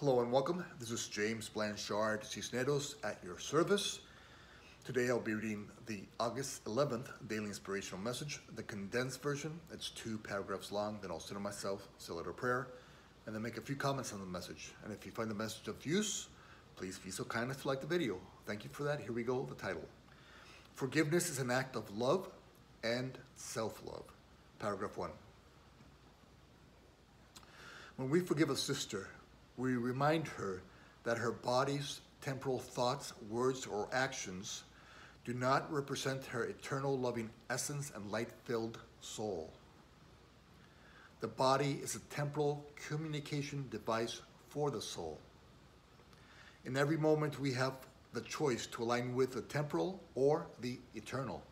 Hello and welcome. This is James Blanchard Cisneros at your service. Today I'll be reading the August 11th Daily Inspirational Message, the condensed version. It's two paragraphs long. Then I'll sit on myself, say a little prayer, and then make a few comments on the message. And if you find the message of use, please be so kind as to like the video. Thank you for that. Here we go, the title. Forgiveness is an act of love and self-love. Paragraph one. When we forgive a sister, we remind her that her body's temporal thoughts, words, or actions do not represent her eternal loving essence and light-filled soul. The body is a temporal communication device for the soul. In every moment, we have the choice to align with the temporal or the eternal.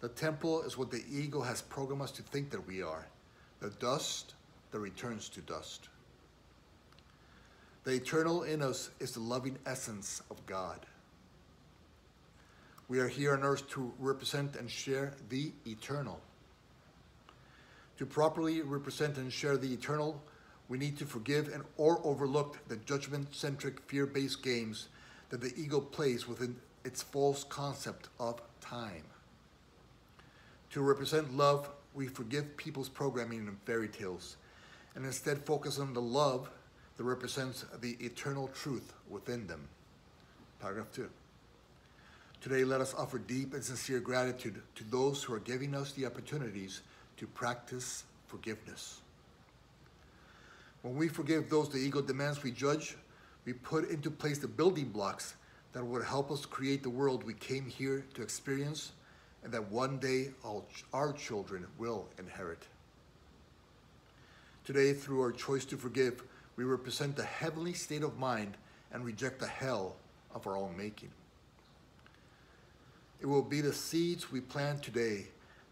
The temporal is what the ego has programmed us to think that we are. The dust that returns to dust. The eternal in us is the loving essence of God. We are here on earth to represent and share the eternal. To properly represent and share the eternal, we need to forgive and or overlook the judgment-centric, fear-based games that the ego plays within its false concept of time. To represent love, we forgive people's programming and fairy tales and instead focus on the love that represents the eternal truth within them. Paragraph two. Today, let us offer deep and sincere gratitude to those who are giving us the opportunities to practice forgiveness. When we forgive those the ego demands we judge, we put into place the building blocks that would help us create the world we came here to experience and that one day our children will inherit. Today, through our choice to forgive, we represent the heavenly state of mind and reject the hell of our own making. It will be the seeds we plant today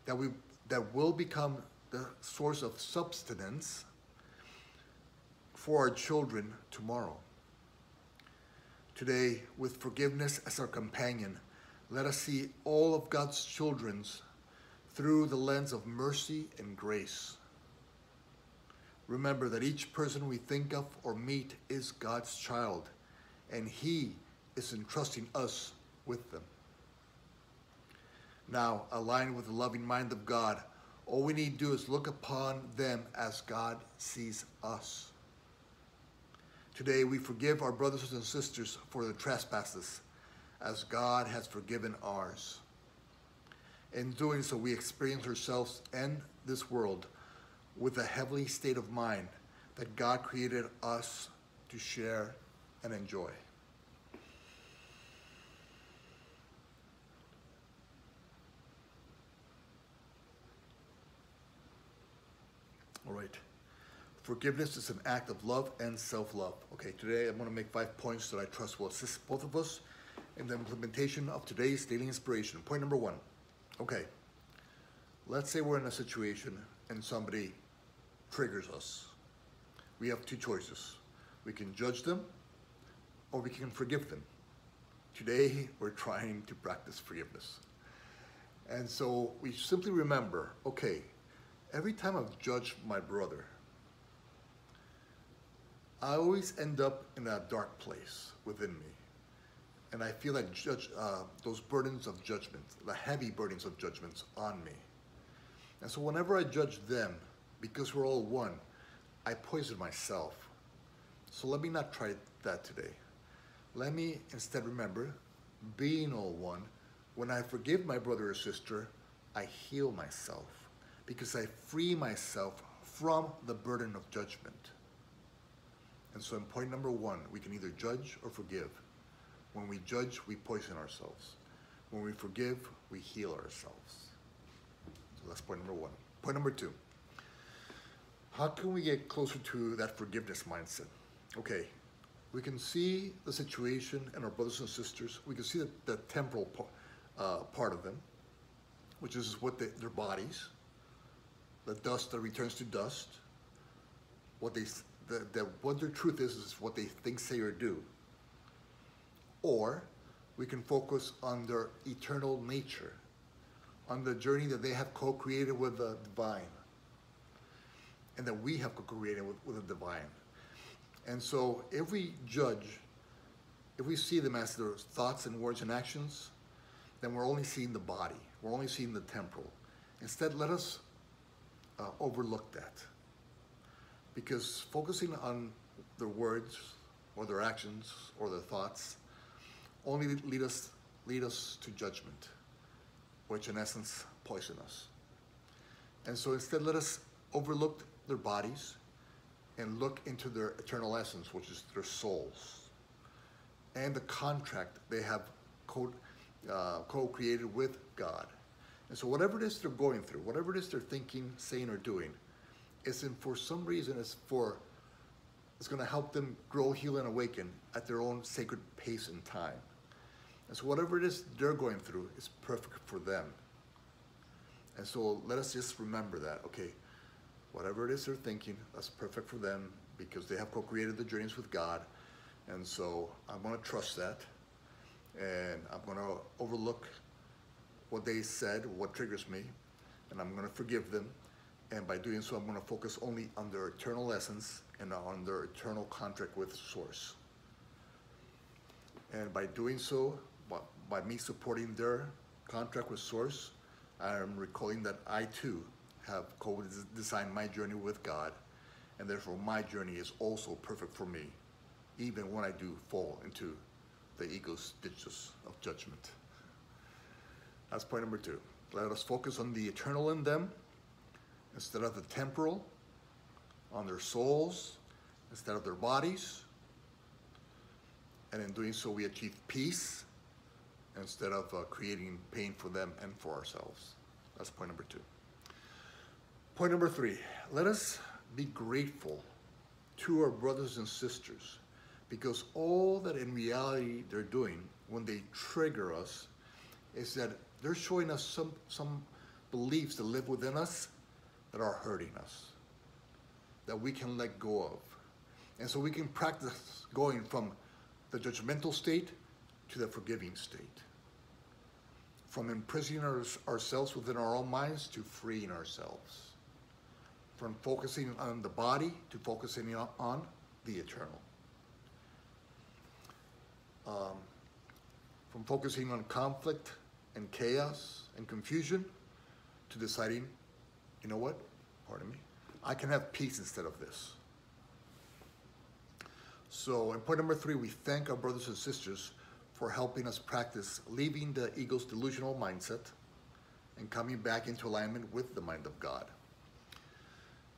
that, we, that will become the source of substance for our children tomorrow. Today, with forgiveness as our companion, let us see all of God's children's through the lens of mercy and grace. Remember that each person we think of or meet is God's child, and He is entrusting us with them. Now, aligned with the loving mind of God, all we need to do is look upon them as God sees us. Today, we forgive our brothers and sisters for their trespasses, as God has forgiven ours. In doing so, we experience ourselves and this world with a heavenly state of mind that God created us to share and enjoy. All right. Forgiveness is an act of love and self-love. Okay, today I'm going to make five points that I trust will assist both of us in the implementation of today's daily inspiration. Point number one. Okay, let's say we're in a situation and somebody triggers us. We have two choices. We can judge them or we can forgive them. Today, we're trying to practice forgiveness. And so we simply remember, okay, every time I've judged my brother, I always end up in a dark place within me. And I feel like judge, uh, those burdens of judgment, the heavy burdens of judgments on me. And so whenever I judge them, because we're all one, I poison myself. So let me not try that today. Let me instead remember, being all one, when I forgive my brother or sister, I heal myself because I free myself from the burden of judgment. And so in point number one, we can either judge or forgive. When we judge, we poison ourselves. When we forgive, we heal ourselves. So that's point number one. Point number two. How can we get closer to that forgiveness mindset? Okay, we can see the situation and our brothers and sisters. We can see the, the temporal uh, part of them, which is what they, their bodies, the dust that returns to dust, what they, the, the, what their truth is, is what they think, say, or do. Or we can focus on their eternal nature, on the journey that they have co-created with the divine and that we have co-created with, with the divine. And so if we judge, if we see them as their thoughts and words and actions, then we're only seeing the body. We're only seeing the temporal. Instead, let us uh, overlook that. Because focusing on their words or their actions or their thoughts only lead us, lead us to judgment, which in essence poison us. And so instead, let us overlook their bodies and look into their eternal essence, which is their souls, and the contract they have co- uh, co-created with God. And so whatever it is they're going through, whatever it is they're thinking, saying, or doing, is in for some reason it's for it's going to help them grow, heal, and awaken at their own sacred pace and time. And so whatever it is they're going through is perfect for them. And so let us just remember that, okay, whatever it is they're thinking, that's perfect for them because they have co-created the journeys with God. And so I'm going to trust that. And I'm going to overlook what they said, what triggers me, and I'm going to forgive them. And by doing so, I'm going to focus only on their eternal essence and on their eternal contract with Source. And by doing so, by, me supporting their contract with Source, I am recalling that I too have co-designed my journey with God, and therefore my journey is also perfect for me, even when I do fall into the ego's ditches of judgment. That's point number two. Let us focus on the eternal in them instead of the temporal, on their souls instead of their bodies. And in doing so, we achieve peace instead of uh, creating pain for them and for ourselves. That's point number two. Point number three, let us be grateful to our brothers and sisters because all that in reality they're doing when they trigger us is that they're showing us some, some beliefs that live within us that are hurting us, that we can let go of. And so we can practice going from the judgmental state to the forgiving state. From imprisoning our, ourselves within our own minds to freeing ourselves. From focusing on the body to focusing on the eternal. Um, from focusing on conflict and chaos and confusion to deciding, you know what, pardon me, I can have peace instead of this. So in point number three, we thank our brothers and sisters for helping us practice leaving the ego's delusional mindset and coming back into alignment with the mind of God.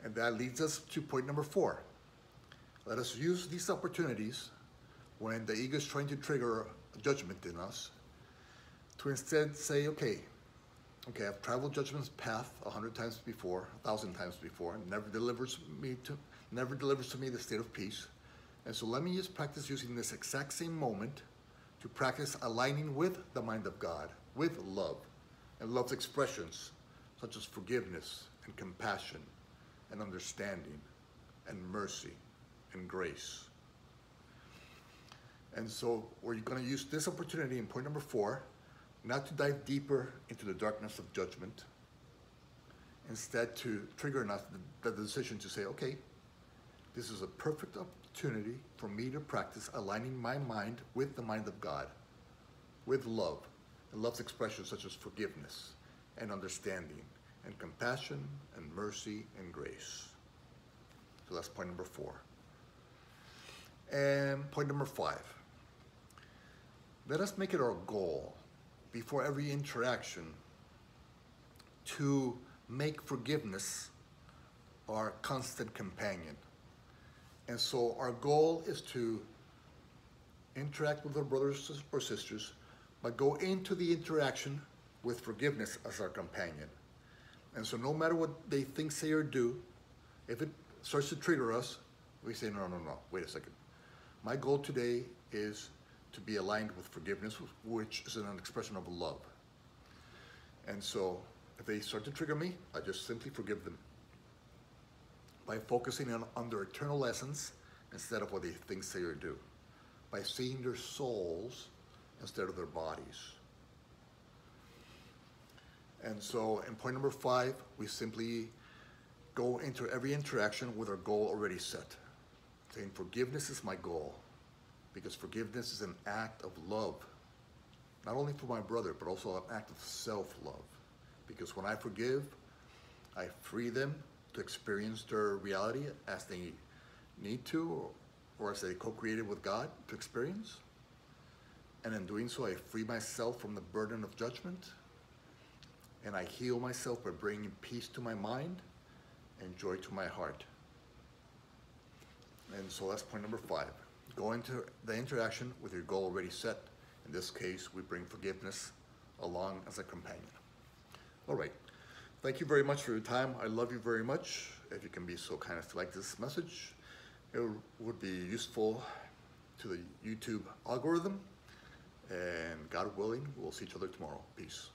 And that leads us to point number four. Let us use these opportunities when the ego is trying to trigger judgment in us to instead say, okay, okay, I've traveled judgment's path a hundred times before, a thousand times before, and never delivers me to, never delivers to me the state of peace. And so let me just practice using this exact same moment to practice aligning with the mind of God, with love, and love's expressions, such as forgiveness and compassion and understanding and mercy and grace. And so we're going to use this opportunity in point number four not to dive deeper into the darkness of judgment, instead to trigger enough the, the decision to say, okay, this is a perfect opportunity for me to practice aligning my mind with the mind of God, with love, and love's expressions such as forgiveness and understanding, and compassion and mercy and grace. So that's point number four. And point number five, let us make it our goal before every interaction to make forgiveness our constant companion. And so our goal is to interact with our brothers or sisters, but go into the interaction with forgiveness as our companion. And so no matter what they think, say, or do, if it starts to trigger us, we say, no, no, no, wait a second. My goal today is to be aligned with forgiveness, which is an expression of love. And so if they start to trigger me, I just simply forgive them by focusing on, on their eternal essence instead of what they think, say, or do, by seeing their souls instead of their bodies. And so in point number five, we simply go into every interaction with our goal already set. saying forgiveness is my goal because forgiveness is an act of love, not only for my brother, but also an act of self love. Because when I forgive, I free them to experience their reality as they need to or as they co created with God to experience. And in doing so, I free myself from the burden of judgment and I heal myself by bringing peace to my mind and joy to my heart. And so that's point number five. Go into the interaction with your goal already set. In this case, we bring forgiveness along as a companion. All right. Thank you very much for your time. I love you very much. If you can be so kind as to like this message, it would be useful to the YouTube algorithm. And God willing, we'll see each other tomorrow. Peace.